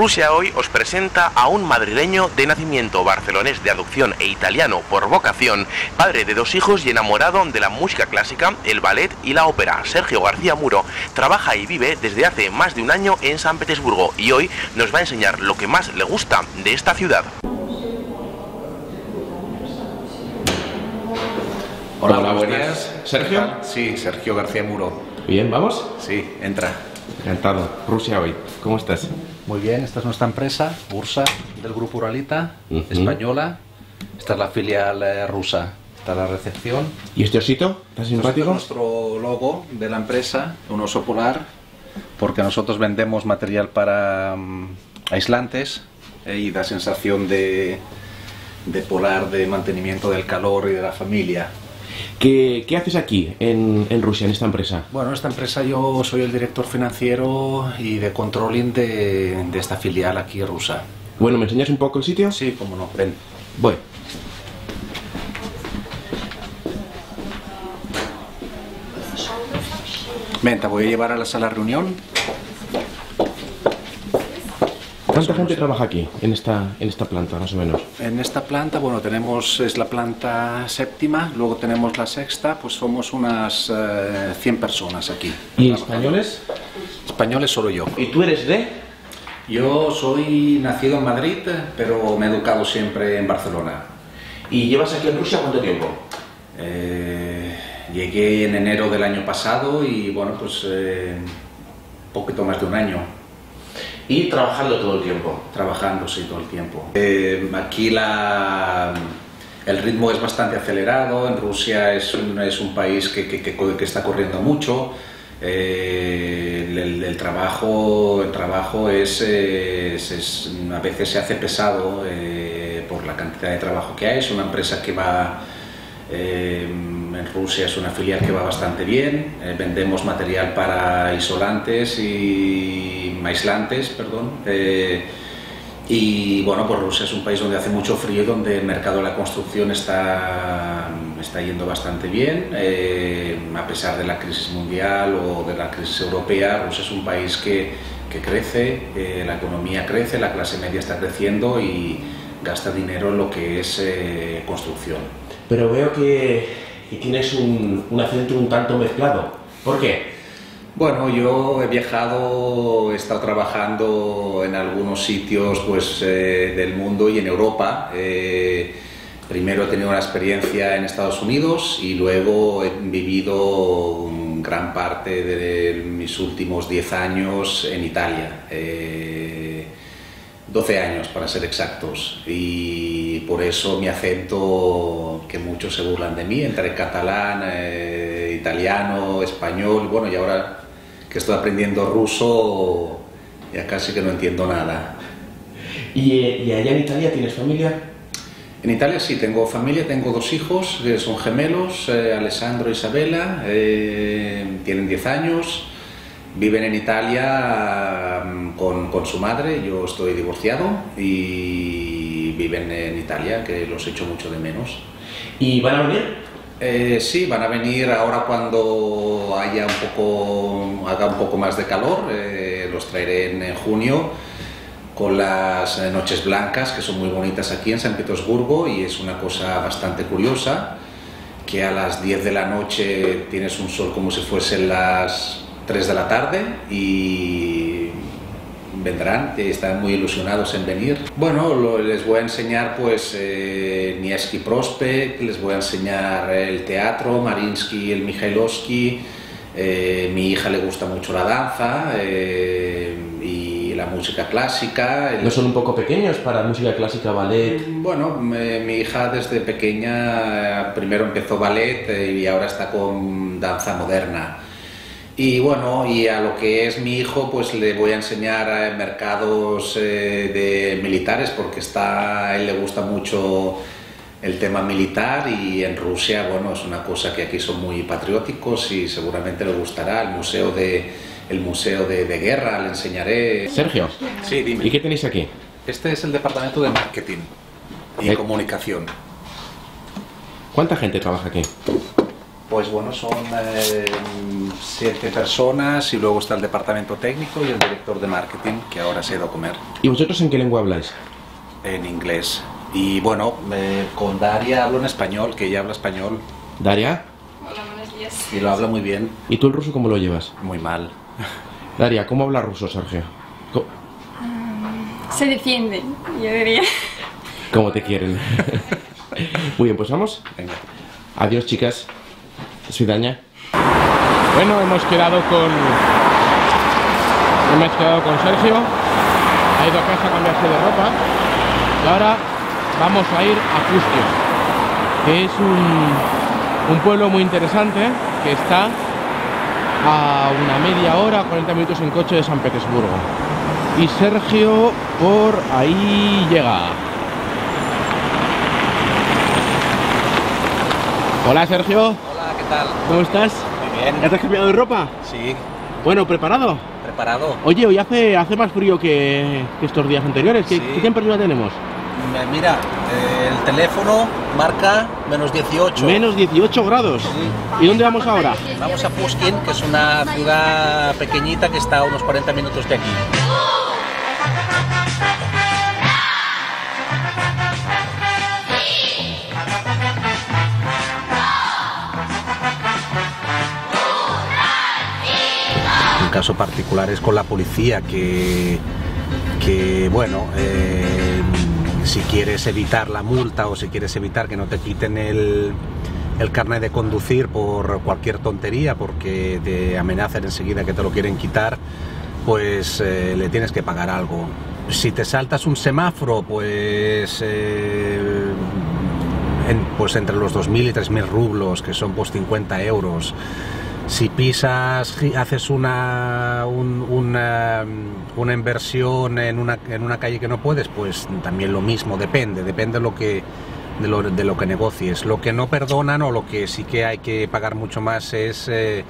Rusia hoy os presenta a un madrileño de nacimiento barcelonés de adopción e italiano por vocación, padre de dos hijos y enamorado de la música clásica, el ballet y la ópera. Sergio García Muro trabaja y vive desde hace más de un año en San Petersburgo y hoy nos va a enseñar lo que más le gusta de esta ciudad. Hola, Hola, buenas. buenas. ¿Sergio? Sí, Sergio García Muro. Bien, ¿vamos? Sí, entra. Encantado. Rusia hoy. ¿Cómo estás? Muy bien, esta es nuestra empresa, Ursa, del grupo Uralita, española. Esta es la filial eh, rusa. Esta es la recepción. ¿Y este osito? ¿Tan Este es simpático? nuestro logo de la empresa, un oso polar, porque nosotros vendemos material para mm, aislantes eh, y da sensación de, de polar, de mantenimiento del calor y de la familia. ¿Qué, qué haces aquí, en, en Rusia, en esta empresa? Bueno, en esta empresa yo soy el director financiero y de controlling de, de esta filial aquí rusa. Bueno, ¿me enseñas un poco el sitio? Sí, cómo no, ven. Voy. Ven, te voy a llevar a la sala de reunión. ¿Cuánta gente trabaja aquí, en esta, en esta planta, más o menos? En esta planta, bueno, tenemos, es la planta séptima, luego tenemos la sexta, pues somos unas eh, 100 personas aquí. ¿Y españoles? Españoles solo yo. ¿Y tú eres de? Yo soy nacido en Madrid, pero me he educado siempre en Barcelona. ¿Y llevas aquí en Rusia cuánto tiempo? Eh, llegué en enero del año pasado y, bueno, pues eh, poquito más de un año. Y trabajando todo el tiempo. trabajando sí, todo el tiempo. Eh, aquí la, el ritmo es bastante acelerado, en Rusia es un, es un país que, que- que que está corriendo mucho. Eh, el, el- el trabajo, el trabajo es, es- es- a veces se hace pesado eh, por la cantidad de trabajo que hay. Es una empresa que va eh, en Rusia es una filial que va bastante bien. Eh, vendemos material para isolantes y aislantes, perdón. Eh, y bueno, pues Rusia es un país donde hace mucho frío y donde el mercado de la construcción está, está yendo bastante bien. Eh, a pesar de la crisis mundial o de la crisis europea, Rusia es un país que, que crece, eh, la economía crece, la clase media está creciendo y gasta dinero en lo que es construcción. Pero veo que, que tienes un, un acento un tanto mezclado. ¿Por qué? Bueno, yo he viajado, he estado trabajando en algunos sitios pues, eh, del mundo y en Europa. Eh, primero he tenido una experiencia en Estados Unidos y luego he vivido gran parte de mis últimos 10 años en Italia. Eh, 12 años para ser exactos y por eso mi acento que muchos se burlan de mí entre catalán, eh, italiano, español, bueno y ahora que estoy aprendiendo ruso ya casi que no entiendo nada. ¿Y, eh, y allá en Italia tienes familia? En Italia sí, tengo familia, tengo dos hijos, que son gemelos, eh, Alessandro e Isabella, eh, tienen 10 años, viven en Italia mm, con, con su madre, yo estoy divorciado y viven en Italia, que los echo mucho de menos. ¿Y van a venir? Eh, sí, van a venir ahora cuando haya un poco, haga un poco más de calor, eh, los traeré en, junio con las eh, noches blancas que son muy bonitas aquí en San Petersburgo y es una cosa bastante curiosa que a las 10 de la noche tienes un sol como si fuesen las 3 de la tarde y vendrán, que están muy ilusionados en venir. Bueno, lo- les voy a enseñar pues eh, Nieski Prospekt, les voy a enseñar el teatro, Marinsky, el Mikhailovsky, eh, mi hija le gusta mucho la danza eh, y la música clásica. ¿No son un poco pequeños para música clásica, ballet? bueno, me- mi hija desde pequeña eh, primero empezó ballet eh, y ahora está con danza moderna. Y bueno, y a lo que es mi hijo, pues le voy a enseñar eh, mercados eh, de militares porque está, a él le gusta mucho el tema militar y en Rusia, bueno, es una cosa que aquí son muy patrióticos y seguramente le gustará. El museo de, el museo de, de guerra le enseñaré. Sergio, Sí, dime. ¿y qué tenéis aquí? Este es el departamento de marketing y Eh. comunicación. ¿Cuánta gente trabaja aquí? Pues bueno, son eh, siete personas y luego está el departamento técnico y el director de marketing que ahora se ha ido a comer ¿Y vosotros en qué lengua habláis? en inglés. Y bueno, eh, con Daria hablo en español, que ella habla español Daria, Hola, buenos días. y lo habla muy bien, ¿y tú el ruso cómo lo llevas? muy mal. Daria, ¿cómo habla ruso, Sergio? Co- Se defiende, yo diría. ¿Cómo te quieren? Muy bien, pues vamos. Venga. Adiós, chicas. Svidaña. Bueno, hemos quedado con. Hemos quedado con Sergio. Ha ido a casa a cambiarse de ropa. Y ahora vamos a ir a Puskio, que es un, un pueblo muy interesante que está a una media hora, 40 minutos en coche de San Petersburgo. Y Sergio por ahí llega. Hola Sergio, Hola, ¿qué tal? ¿cómo estás? Muy bien. ¿Ya te has cambiado de ropa? Sí, Bueno, ¿preparado? preparado. Oye, hoy hace, hace más frío que, que estos días anteriores. ¿Qué, Sí. qué temperatura tenemos? Mira, eh, el teléfono marca menos 18. Menos 18 grados. Sí. ¿Y dónde vamos ahora? Vamos a Puskin, que es una ciudad pequeñita que está a unos 40 minutos de aquí. Caso particular es con la policía que, que bueno, eh, si quieres evitar la multa o si quieres evitar que no te quiten el, el carnet de conducir por cualquier tontería, porque te amenazan enseguida que te lo quieren quitar, pues eh, le tienes que pagar algo. Si te saltas un semáforo, pues, eh, en- pues entre los 2.000 y 3.000 rublos, que son pues 50 euros. Si pisas, haces una, un- una, una inversión en una, en una calle que no puedes, pues también lo mismo, depende, depende de lo que de lo, de lo que negocies. Lo que no perdonan o lo que sí que hay que pagar mucho más es eh,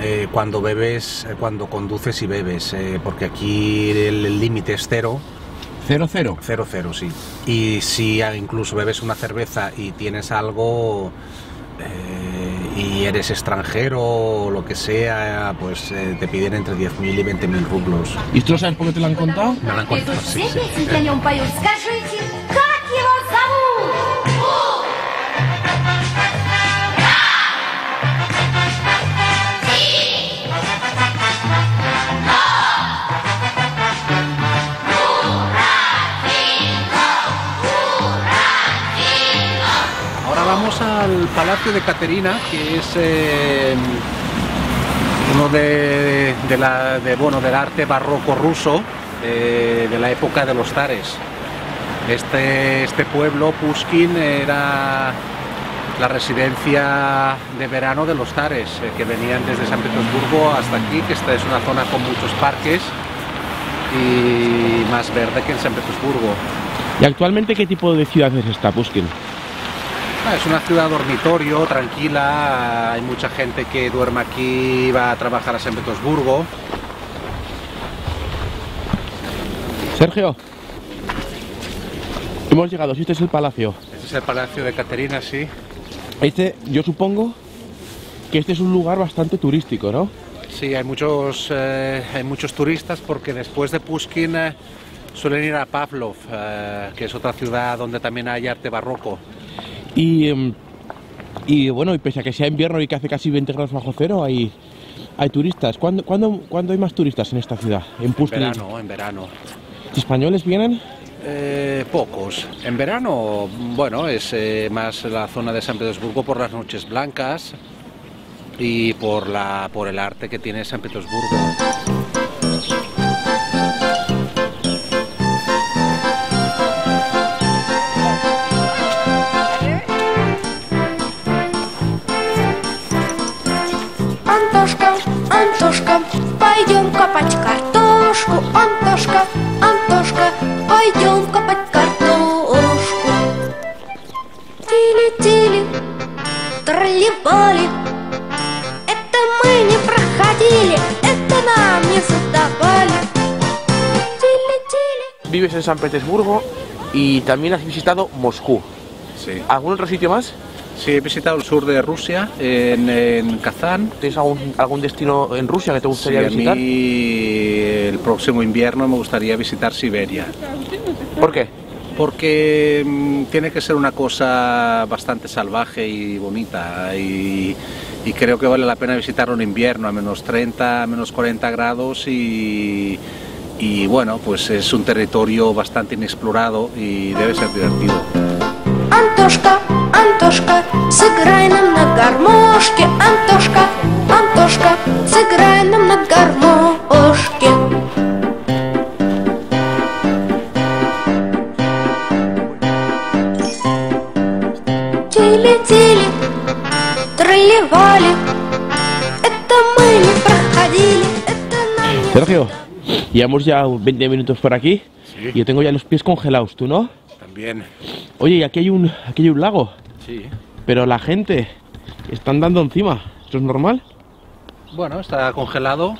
eh, cuando bebes, eh, cuando conduces y bebes, porque aquí el límite es cero. Cero, cero. Cero, cero, sí. Y si ah, incluso bebes una cerveza y tienes algo eh, y eres extranjero o lo que sea, pues eh, te piden entre 10.000 y 20.000 rublos. ¿Y tú lo sabes por qué te lo han contado? Me lo han contado, sí. Al Palacio de Caterina, que es eh, uno de, de la, de, bueno, del arte barroco ruso eh, de la época de los zares. Este, este pueblo, Pushkin, era la residencia de verano de los zares, eh, que venían desde San Petersburgo hasta aquí, que esta es una zona con muchos parques y más verde que en San Petersburgo. ¿Y actualmente qué tipo de ciudad es esta, Puskin? Ah, Es una ciudad dormitorio, tranquila, hay mucha gente que duerme aquí, va a trabajar a San Petersburgo. Sergio. Hemos llegado, si este es el palacio. Este es el Palacio de Caterina, sí. Este, yo supongo que este es un lugar bastante turístico, ¿no? Sí, hay muchos, eh, hay muchos turistas porque después de Pushkin eh, suelen ir a Pavlov, eh, que es otra ciudad donde también hay arte barroco. Y, em, y bueno, y pese a que sea invierno y que hace casi 20 grados bajo cero, hay, hay turistas. ¿Cuándo, cuándo, cuándo hay más turistas en esta ciudad? En En verano, en verano. ¿Españoles vienen? Eh, pocos. En verano, bueno, es eh, más la zona de San Petersburgo por las noches blancas y por, la, por el arte que tiene San Petersburgo. Антошка, Антошка, пойдем копать картошку. Антошка, Антошка, пойдем копать картошку. Тили-тили, тролливали. Это мы не проходили, это нам не задавали. Тили-тили. Vives en San Petersburgo y también has visitado Moscú. Sí. ¿Algún otro sitio más? Sí, he visitado el sur de Rusia, en, Kazán. ¿Tienes algún, algún, destino en Rusia que te gustaría sí, a visitar? Mí, el próximo invierno me gustaría visitar Siberia. ¿Por qué? Porque mm, tiene que ser una cosa bastante salvaje y bonita y, creo que vale la pena visitarlo en invierno, a menos 30, a menos 40 grados y, bueno, pues es un territorio bastante inexplorado y debe ser divertido. Антошка, сыграй нам на гармошке. Антошка, Антошка, сыграй нам на гармошке. Тили-тили, тролливали. Это мы не проходили, это нам не Sergio, llevamos ya 20 minutos por aquí y yo tengo ya los pies congelados, ¿tú no? También, Oye, y aquí hay un, aquí hay un lago, sí. pero la gente está andando encima. ¿Esto es normal? Bueno, está congelado.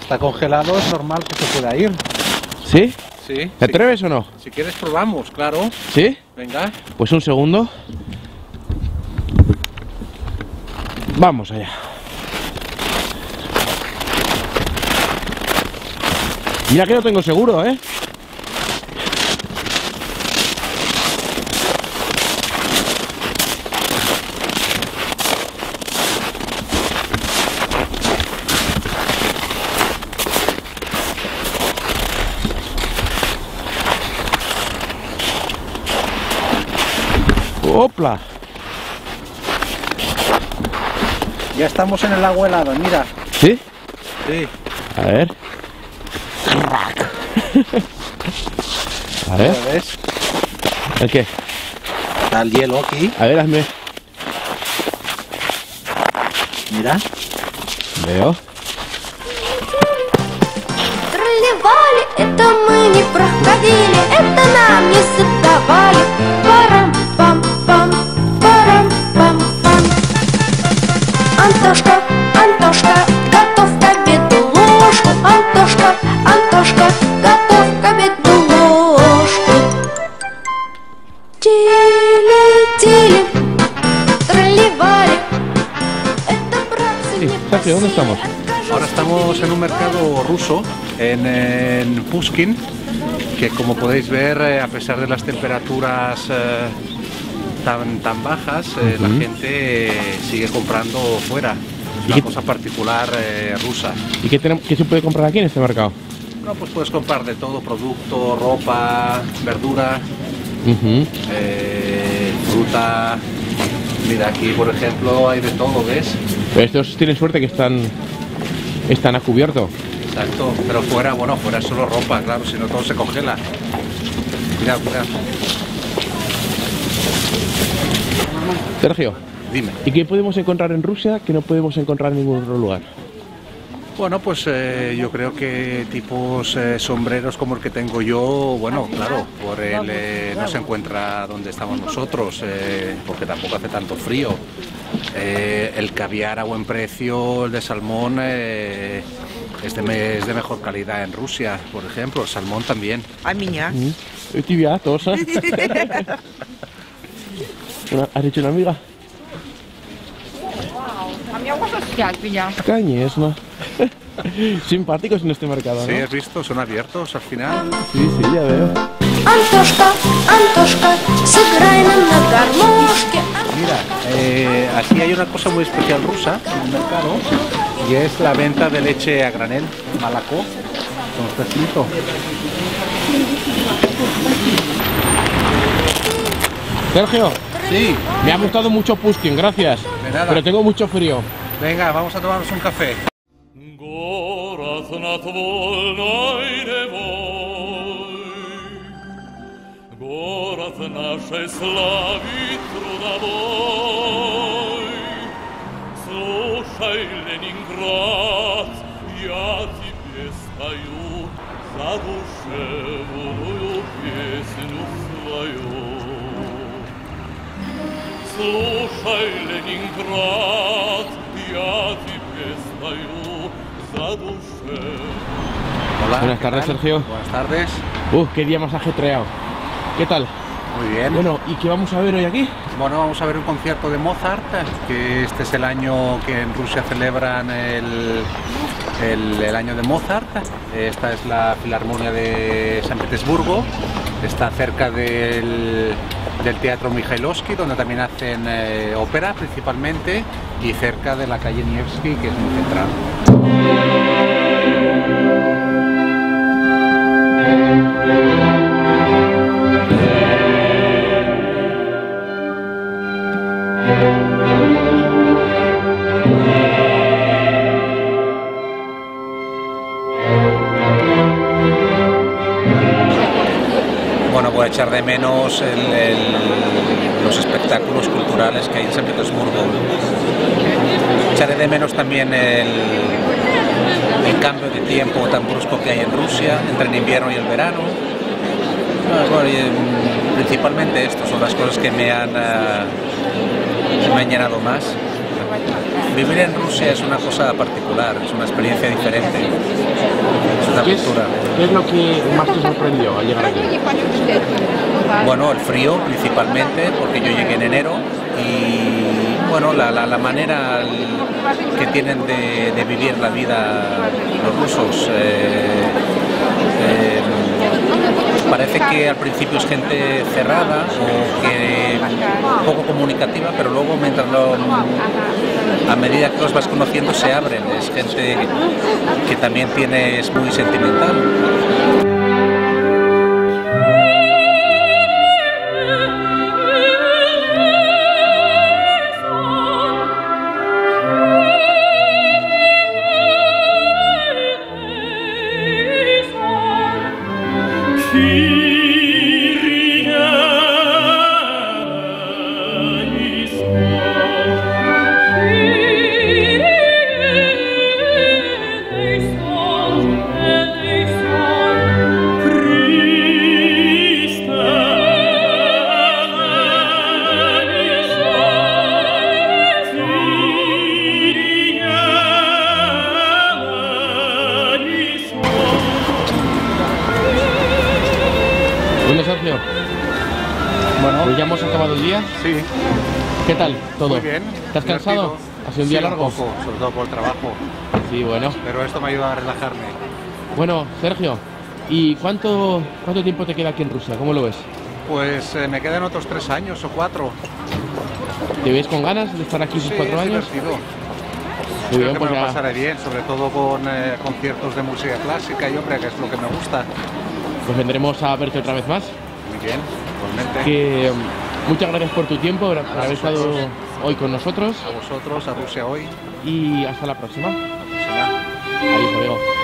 Está congelado, es normal que se pueda ir. ¿Sí? Sí. ¿Te atreves o no? Si quieres probamos, claro. ¿Sí? Venga. Pues un segundo. Vamos allá. Mira que no tengo seguro, ¿eh? ¡Opla! Ya estamos en el agua helado, mira. ¿Sí? Sí. A ver. A ver, ¿Ya ves? ¿el qué? Está el hielo aquí. A ver, hazme. Mira. Veo. Тролливали, это мы не проходили, это нам не задавали. Парам-пам-пам, Антошка, Антошка, готов к обеду ложку. Антошка, Антошка, готов к обеду ложку. Тили-тили, тролливали. Это братцы Sí, не Sergio, ¿dónde estamos? Ahora estamos en un mercado ruso, en, en Pushkin, que como podéis ver, eh, a pesar de las temperaturas eh, tan, tan bajas, eh, la gente eh, sigue comprando fuera. Es ¿Y una cosa particular eh, rusa. ¿Y qué, tenemos, qué se puede comprar aquí en este mercado? No, pues puedes comprar de todo, producto, ropa, verdura, eh, fruta. Mira, aquí por ejemplo hay de todo, ¿ves? Pero estos tienen suerte que están, están a cubierto. Exacto, pero fuera, bueno, fuera es solo ropa, claro, si no todo se congela. Cuidado, cuidado. Sergio, dime. ¿Y qué podemos encontrar en Rusia que no podemos encontrar en ningún otro lugar? Bueno, pues eh, yo creo que tipos eh, sombreros como el que tengo yo, bueno, claro, por él eh, no se encuentra donde estamos nosotros, eh, porque tampoco hace tanto frío. el caviar a buen precio, el de salmón, es de, de mejor calidad en Rusia, por ejemplo, el salmón también. Ay, miña. Mm. Una- ¿Has hecho una amiga? А меня можно снять меня? Cañes, ¿no? Simpáticos en este mercado, ¿no? Sí, has visto, son abiertos al final. Sí, sí, ya veo. Антошка, Антошка, сыграй нам на гармошке. Mira, eh, aquí hay una cosa muy especial rusa en el mercado y es la venta de leche a granel, malacó, como está escrito. Sergio, Sí, me ha gustado mucho Pushkin, gracias. De nada. Pero tengo mucho frío. venga, vamos a tomarnos un café. Город над вольной ревой, Город Слушай, Ленинград, я тебе спою за душевную Hola. Buenas ¿qué tardes, tal? Sergio. Buenas tardes. Uh, qué día más ajetreado. ¿Qué tal? Muy bien. Bueno, ¿y qué vamos a ver hoy aquí? Bueno, vamos a ver un concierto de Mozart, que este es el año que en Rusia celebran el, el- el año de Mozart. Esta es la Filarmonia de San Petersburgo. Está cerca del, del Teatro Mikhailovsky, donde también hacen eh, ópera principalmente, y cerca de la calle Nevsky, que es muy central. Echar de menos los espectáculos culturales que hay en San Petersburgo. Echaré de menos también el, cambio de tiempo tan brusco que hay en Rusia entre el invierno y el verano. Y, mm, principalmente esto son las cosas que me han, ah, que me han llenado más. Vivir en Rusia es una cosa particular, es una experiencia diferente. Es una ¿Qué es, qué es lo que más te sorprendió al llegar aquí? Bueno, el frío principalmente, porque yo llegué en enero y bueno, la, la- la manera que tienen de, de vivir la vida los rusos. eh, eh, parece que al principio es gente cerrada o que poco comunicativa, pero luego mientras lo, a medida que los vas conociendo se abren. Es gente que también tiene, es muy sentimental. Acabado el día. sí, ¿Qué tal todo? muy bien. ¿Estás cansado? ¿Ha sido un día Sí, largo? poco, sobre todo por el trabajo. Sí, bueno. Pero esto me ayuda a relajarme. Bueno, Sergio, ¿y cuánto, cuánto tiempo te queda aquí en Rusia? ¿Cómo lo ves? Pues eh, me quedan otros tres años o cuatro. ¿Te ves con ganas de estar aquí esos Sí, cuatro años? divertido. Muy Creo bien, que pues me lo ya- pasaré bien, sobre todo con eh, conciertos de música clásica y hombre, que es lo que me gusta. pues vendremos a verte otra vez más. Muy bien, igualmente. Que muchas gracias por tu tiempo, por haber estado hoy con nosotros A vosotros, a Rusia hoy. y hasta la próxima. Hasta la próxima. Adiós, amigo.